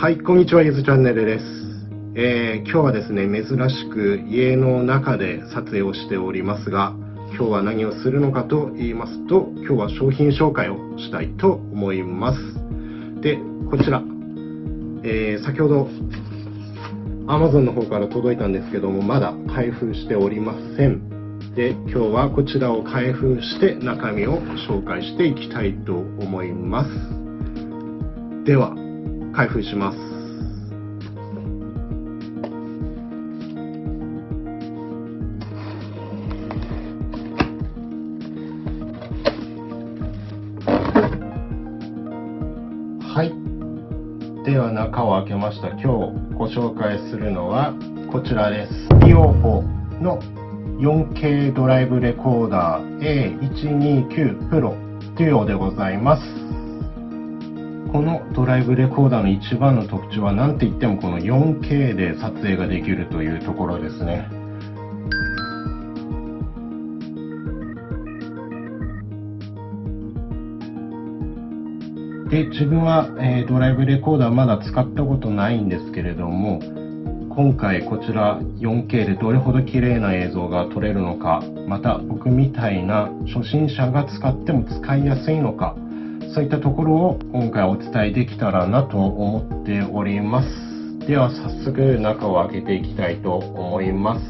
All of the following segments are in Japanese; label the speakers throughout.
Speaker 1: はい、こんにちは、ゆずチャンネルです。えー、今日はですね、珍しく家の中で撮影をしておりますが、今日は何をするのかと言いますと、今日は商品紹介をしたいと思います。で、こちら、えー、先ほど Amazon の方から届いたんですけども、まだ開封しておりません。で、今日はこちらを開封して中身を紹介していきたいと思います。では、開封します。はい。では中を開けました。今日ご紹介するのはこちらです。ビオホの 4K ドライブレコーダー A129 Pro Duo でございます。このドライブレコーダーの一番の特徴は何て言ってもこの 4K で撮影ができるというところですね。で自分は、えー、ドライブレコーダーまだ使ったことないんですけれども今回こちら 4K でどれほど綺麗な映像が撮れるのかまた僕みたいな初心者が使っても使いやすいのかそういったところを今回お伝えできたらなと思っております。では早速中を開けていきたいと思います。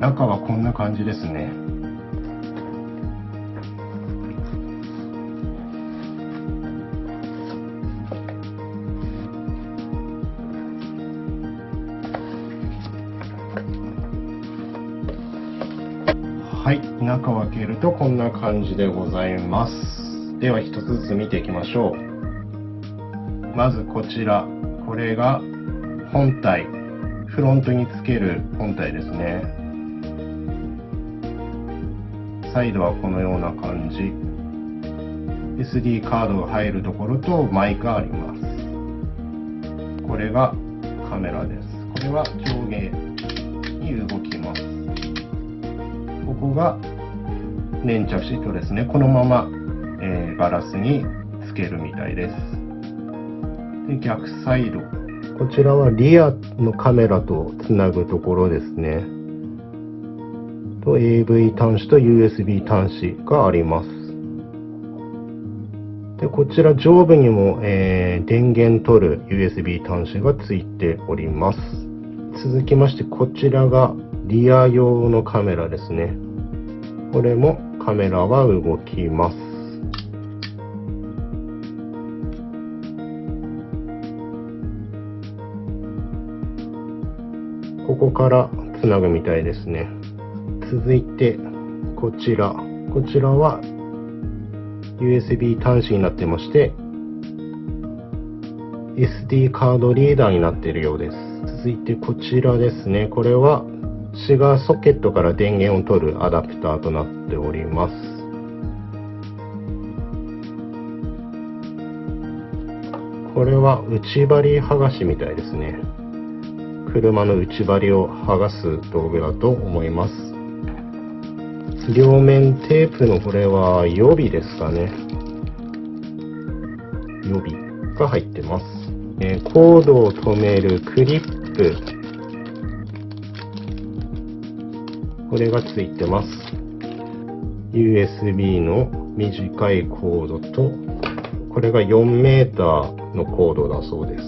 Speaker 1: 中はこんな感じですね。中を開けるとこんな感じでございます。では一つずつ見ていきましょう。まずこちら、これが本体、フロントにつける本体ですね。サイドはこのような感じ。SD カードが入るところとマイクがあります。これがカメラです。これは上下に動きます。ここが粘着シートですね。このまま、えー、ガラスにつけるみたいです。で逆サイド。こちらはリアのカメラとつなぐところですね。と AV 端子と USB 端子があります。でこちら上部にも、えー、電源取る USB 端子がついております。続きましてこちらがリア用のカメラですね。これもカメラは動きます。ここからつなぐみたいですね。続いて、こちら。こちらは USB 端子になってまして、SD カードリーダーになっているようです。続いてこちらですね。これはシガーソケットから電源を取るアダプターとなっております。これは内張り剥がしみたいですね。車の内張りを剥がす道具だと思います。両面テープのこれは予備ですかね。予備が入ってます。え、コードを止めるクリップこれがついてます。USB の短いコードと、これが4メーターのコードだそうです。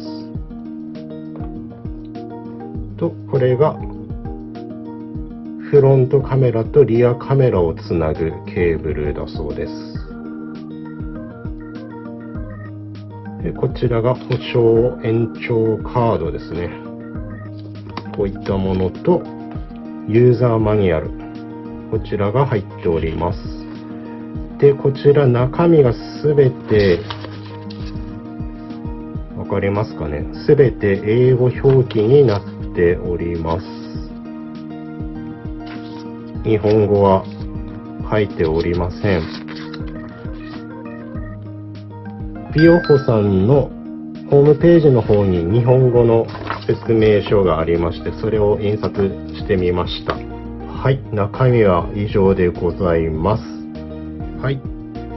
Speaker 1: と、これがフロントカメラとリアカメラをつなぐケーブルだそうです。でこちらが保証延長カードですね。こういったものと、ユーザーマニュアル。こちらが入っております。で、こちら中身がすべて、わかりますかね？すべて英語表記になっております。日本語は書いておりません。ビオホさんのホームページの方に日本語の説明書がありまして、それを印刷してみました。はい、中身は以上でございます。はい、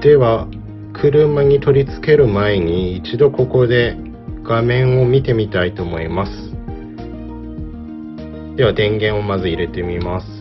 Speaker 1: では、車に取り付ける前に一度ここで画面を見てみたいと思います。では電源をまず入れてみます。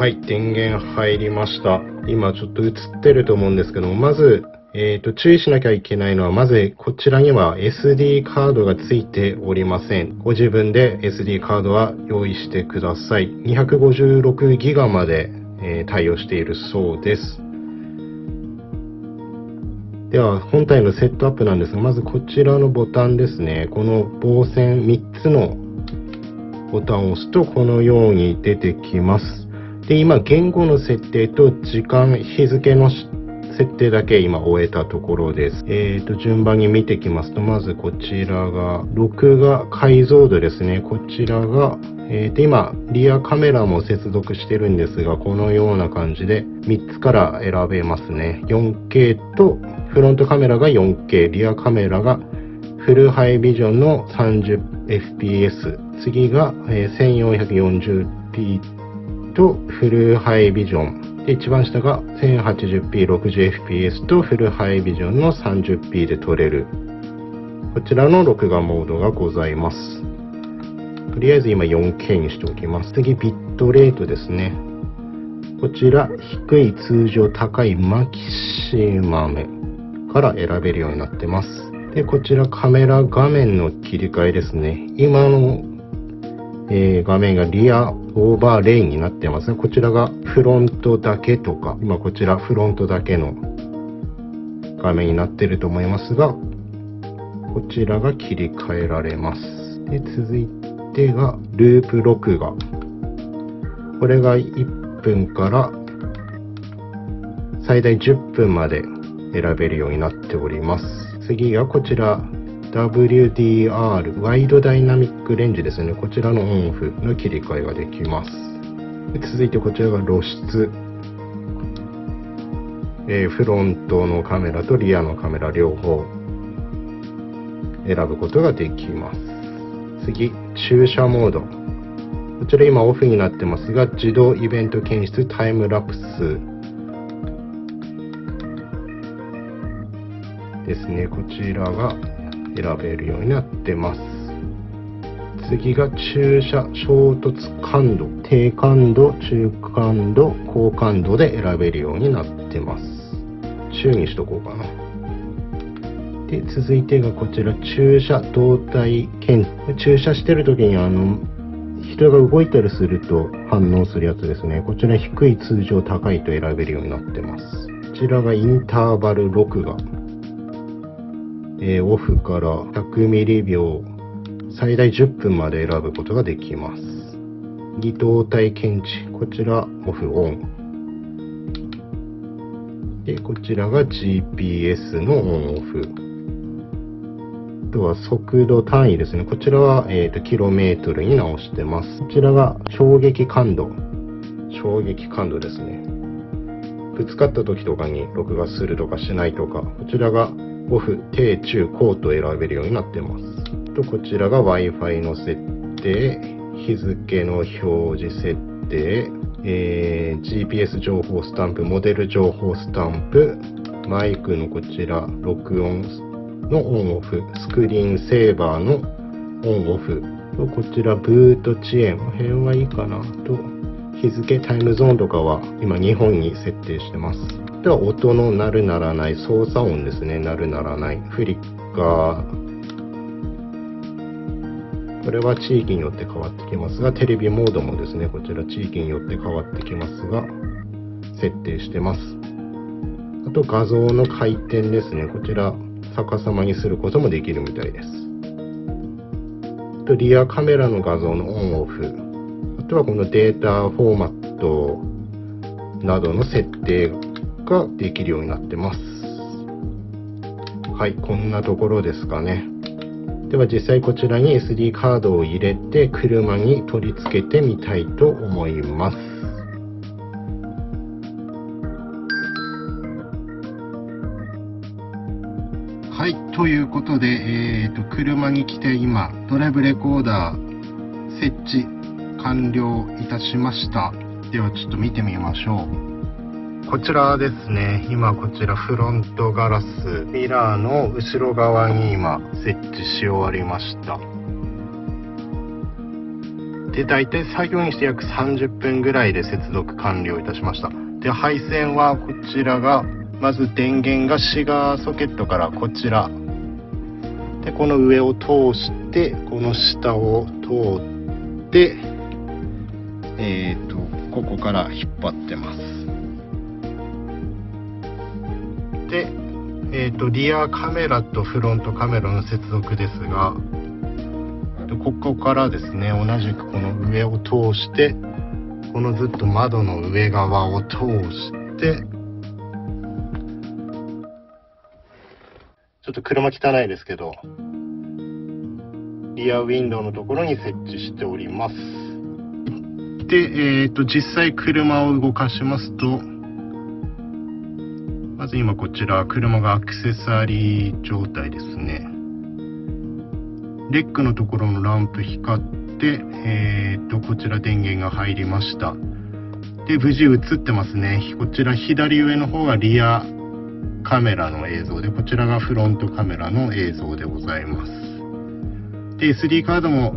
Speaker 1: はい、電源入りました。今ちょっと映ってると思うんですけども、まず、えっ、ー、と、注意しなきゃいけないのは、まずこちらには SD カードが付いておりません。ご自分で SD カードは用意してください。256ギガまで、えー、対応しているそうです。では、本体のセットアップなんですが、まずこちらのボタンですね。この棒線3つのボタンを押すと、このように出てきます。で、今、言語の設定と時間、日付の設定だけ今終えたところです。えっ、ー、と、順番に見てきますと、まずこちらが、録画解像度ですね。こちらが、えー、と、今、リアカメラも接続してるんですが、このような感じで3つから選べますね。4K と、フロントカメラが 4K、リアカメラがフルハイビジョンの 30fps。次が、1440p とフルハイビジョン。で、一番下が 1080p60fps とフルハイビジョンの 30p で撮れる。こちらの録画モードがございます。とりあえず今 4K にしておきます。次、ビットレートですね。こちら、低い、通常、高い、マキシマムから選べるようになってます。で、こちらカメラ画面の切り替えですね。今のえー、画面がリアオーバーレインになってますね。こちらがフロントだけとか、今こちらフロントだけの画面になってると思いますが、こちらが切り替えられます。で、続いてがループ録画。これが1分から最大10分まで選べるようになっております。次がこちら WDR、ワイドダイナミックレンジですね。こちらのオンオフの切り替えができます。続いてこちらが露出。えー、フロントのカメラとリアのカメラ両方選ぶことができます。次、駐車モード。こちら今オフになってますが、自動イベント検出タイムラプスですね。こちらが選べるようになってます。次が駐車衝突感度、低感度、中感度、高感度で選べるようになってます。中にしとこうかな。で、続いてがこちら、駐車動体検査駐車してる時にあの、人が動いたりすると反応するやつですね。こちら低い、通常、高いと選べるようになってます。こちらがインターバル録画。えー、オフから100ミリ秒最大10分まで選ぶことができます。二動体検知、こちらオフオン。で、こちらが GPS のオンオフ。あとは速度単位ですね。こちらは、えーと、キロメートルに直してます。こちらが衝撃感度。衝撃感度ですね。ぶつかった時とかに録画するとかしないとか、こちらがオフ、低、中、高と選べるようになってます。と、こちらが Wi-Fi の設定、日付の表示設定、えー、GPS 情報スタンプ、モデル情報スタンプ、マイクのこちら、録音のオンオフ、スクリーンセーバーのオンオフ、とこちらブート遅延、この辺はいいかな。と、日付、タイムゾーンとかは今日本に設定してます。では音の鳴る鳴らない操作音ですね。鳴る鳴らない。フリッカー。これは地域によって変わってきますがテレビモードもですねこちら地域によって変わってきますが設定してます。あと画像の回転ですね。こちら逆さまにすることもできるみたいです。とリアカメラの画像のオンオフ。あとはこのデータフォーマットなどの設定ができるようになってます。はい、こんなところですかね。では実際こちらに SD カードを入れて車に取り付けてみたいと思います。はい、ということで、えーと、車に来て今、ドライブレコーダー設置完了いたしました。ではちょっと見てみましょう。こちらですね、今こちらフロントガラス、ミラーの後ろ側に今設置し終わりました。で、大体作業にして約30分ぐらいで接続完了いたしました。で、配線はこちらがまず電源がシガーソケットからこちらでこの上を通してこの下を通ってえっ、ー、とここから引っ張ってますでえ、ー、とリアカメラとフロントカメラの接続ですがここからですね同じくこの上を通してこのずっと窓の上側を通してちょっと車汚いですけど、リアウィンドウのところに設置しております。で、えっ、ー、と、実際車を動かしますと、まず今こちら、車がアクセサリー状態ですね。レックのところのランプ光って、え、ー、と、こちら電源が入りました。で、無事映ってますね。こちら左上の方がリアカメラの映像で、こちらがフロントカメラの映像でございます。で、SD カードも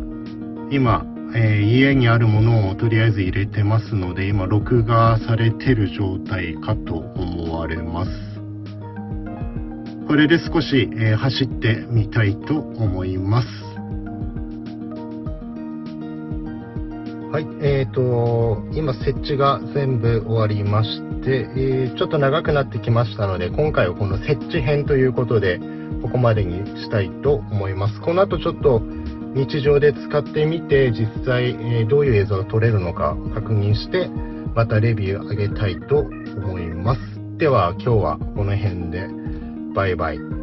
Speaker 1: 今、えー、家にあるものをとりあえず入れてますので、今、録画されてる状態かと思われます。これで少し、えー、走ってみたいと思います。はい、えーと、今設置が全部終わりまして、えー、ちょっと長くなってきましたので、今回はこの設置編ということで、ここまでにしたいと思います。この後ちょっと日常で使ってみて、実際、えー、どういう映像が撮れるのか確認して、またレビュー上げたいと思います。では今日はこの辺で、バイバイ。